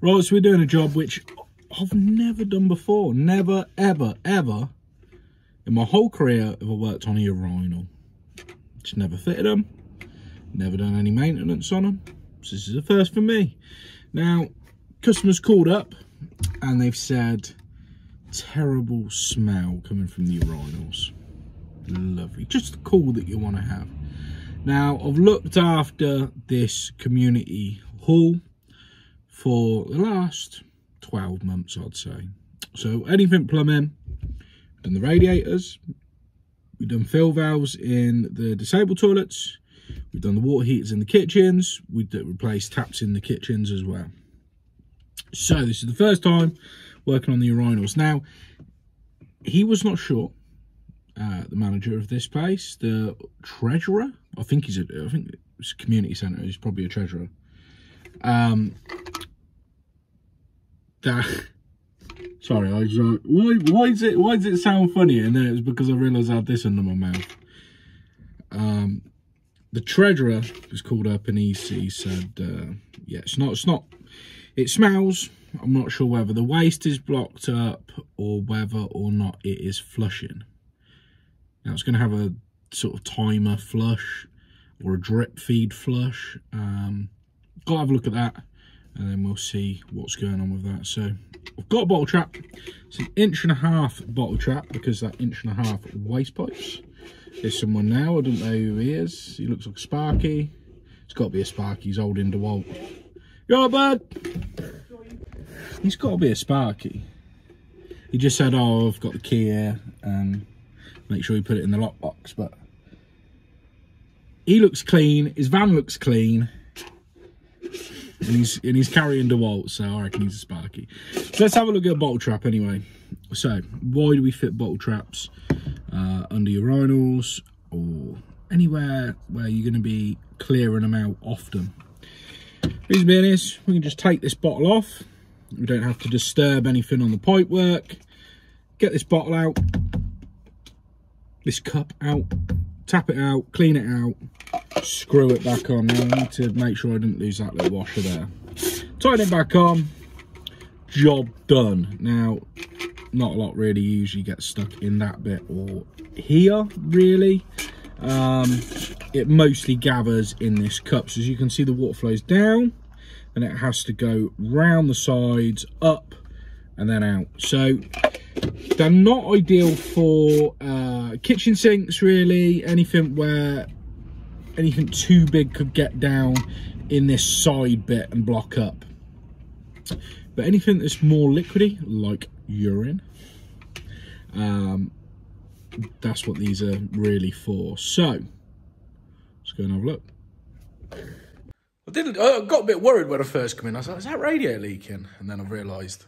Right, so we're doing a job which I've never done before. Never, ever, ever in my whole career have I worked on a urinal. Just never fitted them. Never done any maintenance on them. So this is the first for me. Now, customers called up and they've said terrible smell coming from the urinals. Lovely. Just the call that you want to have. Now, I've looked after this community hall for the last 12 months, I'd say. So anything plumbing, done the radiators, we've done fill valves in the disabled toilets, we've done the water heaters in the kitchens, we've replaced taps in the kitchens as well. So this is the first time working on the urinals. Now, he was not sure, uh, the manager of this place, the treasurer, I think he's a, I think it's a community centre, he's probably a treasurer. Um, that, sorry, I like, why, why is it, why does it sound funny? And then was because I realised I had this under my mouth. Um, the treasurer was called up and he, he said, uh, yeah, it's not, it's not, it smells. I'm not sure whether the waste is blocked up or whether or not it is flushing. Now it's going to have a sort of timer flush or a drip feed flush. Um, got to have a look at that and then we'll see what's going on with that. So I've got a bottle trap. It's an inch and a half bottle trap because that inch and a half waste pipes. There's someone now, I don't know who he is. He looks like Sparky. It's got to be a Sparky, he's holding DeWalt. Yo, bud! He's got to be a Sparky. He just said, oh, I've got the key here. Um, make sure you put it in the lockbox, but he looks clean. His van looks clean. And he's and he's carrying DeWalt, so I reckon he's a Sparky. So let's have a look at a bottle trap anyway. So, why do we fit bottle traps uh, under your urinals or anywhere where you're going to be clearing them out often? Reason being is, we can just take this bottle off. We don't have to disturb anything on the pipe work. Get this bottle out, this cup out, tap it out, clean it out, screw it back on. Now I need to make sure I didn't lose that little washer there. Tighten it back on, job done. Now, not a lot really usually gets stuck in that bit or here, really. Um, it mostly gathers in this cup. So as you can see, the water flows down and it has to go round the sides, up, and then out. So they're not ideal for uh, kitchen sinks, really. Anything where anything too big could get down in this side bit and block up. But anything that's more liquidy, like urine, um, that's what these are really for. So, let's go and have a look. I didn't. I got a bit worried when I first came in. I was like, "Is that radiator leaking?" And then I realised,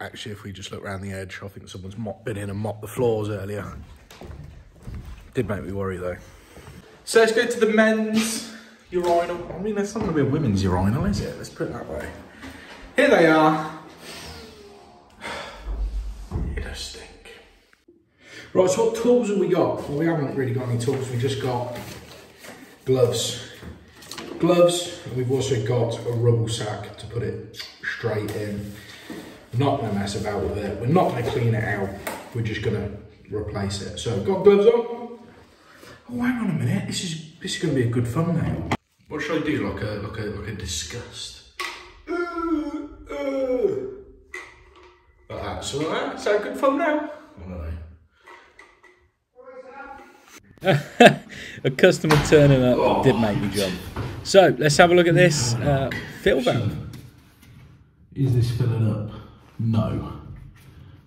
actually, if we just look around the edge, I think someone's mopped, been in and mopped the floors earlier. Did make me worry though. So let's go to the men's urinal. I mean, that's not going to be a women's urinal, is it? Let's put it that way. Here they are. It does stink. Right, so what tools have we got? Well, we haven't really got any tools. We just got gloves. Gloves, and we've also got a rubble sack to put it straight in. We're not going to mess about with it. We're not going to clean it out. We're just going to replace it. So, got gloves on. Oh, hang on a minute. This is this is going to be a good thumbnail. What should I do? Like a like a like a disgust. Like that. So that. Is that a good thumbnail? I don't know. a customer turning up oh. did make me jump. So let's have a look at this uh, fill valve. Is this filling up? No.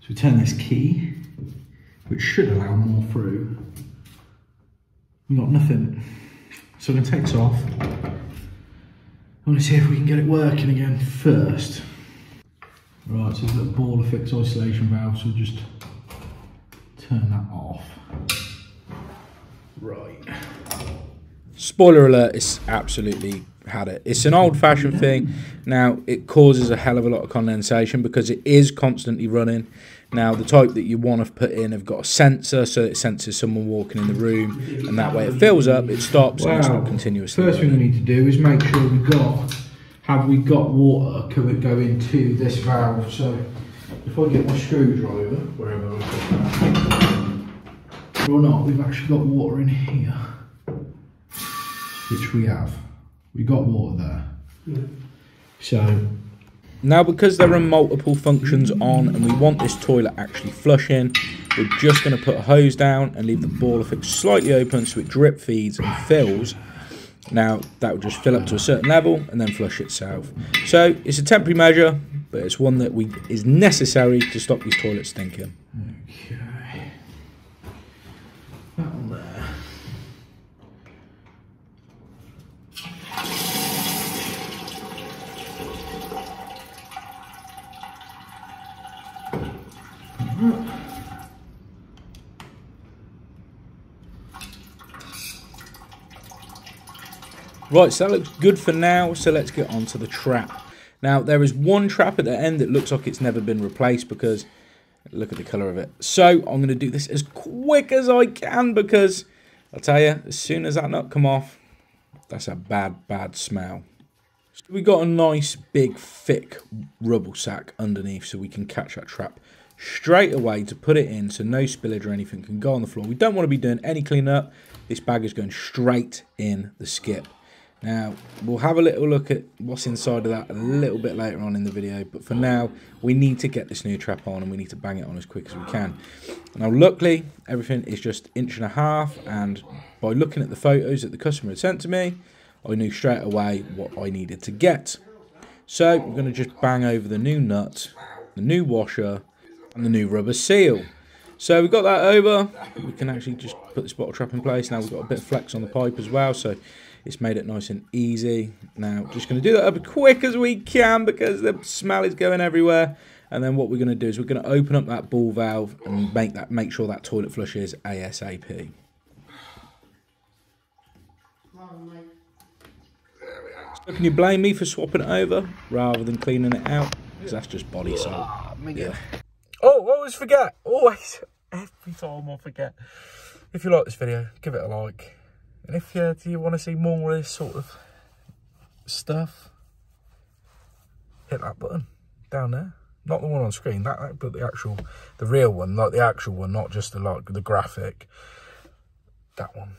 So we turn this key, which should allow more through. We got nothing. So I'm gonna take this off. I want to see if we can get it working again first. Right, so got a Ballofix isolation valve, so just turn that off. Right. Spoiler alert, it's absolutely had it. It's an old fashioned thing. Now, it causes a hell of a lot of condensation because it is constantly running. Now, the type that you want to put in have got a sensor so it senses someone walking in the room, and that way it fills up, it stops, wow. and it's not continuously. First running. thing we need to do is make sure we've got have we got water Can coming go into this valve? So if I get my screwdriver, wherever I put that, or not, we've actually got water in here, which we have. We got water there. So Now, because there are multiple functions on and we want this toilet actually flushing, we're just going to put a hose down and leave the Ballofix slightly open so it drip feeds and fills. Now, that will just fill up to a certain level and then flush itself. So, it's a temporary measure, but it's one that we is necessary to stop these toilets stinking. Okay. That one there. Right, so that looks good for now, so let's get on to the trap. Now, there is one trap at the end that looks like it's never been replaced because look at the colour of it. So, I'm going to do this as quick as I can because, I'll tell you, as soon as that nut come off, that's a bad, bad smell. So we got a nice, big, thick rubble sack underneath so we can catch that trap straight away to put it in so no spillage or anything can go on the floor. We don't want to be doing any cleanup. This bag is going straight in the skip. Now, we'll have a little look at what's inside of that a little bit later on in the video, but for now, we need to get this new trap on and we need to bang it on as quick as we can. Now, luckily, everything is just inch and a half, and by looking at the photos that the customer had sent to me, I knew straight away what I needed to get. So, we're going to just bang over the new nut, the new washer, and the new rubber seal. So we've got that over. We can actually just put this bottle trap in place. Now we've got a bit of flex on the pipe as well, so it's made it nice and easy. Now just going to do that up as quick as we can because the smell is going everywhere. And then what we're going to do is we're going to open up that ball valve and make that make sure that toilet flushes ASAP. So can you blame me for swapping it over rather than cleaning it out? Because that's just body salt. Ah, yeah. Oh, I always forget. Always. Every time I forget. If you like this video, give it a like. And if you, do you want to see more of this sort of stuff, hit that button down there. Not the one on screen, that, but the actual, the real one, like the actual one, not just the like the graphic. That one.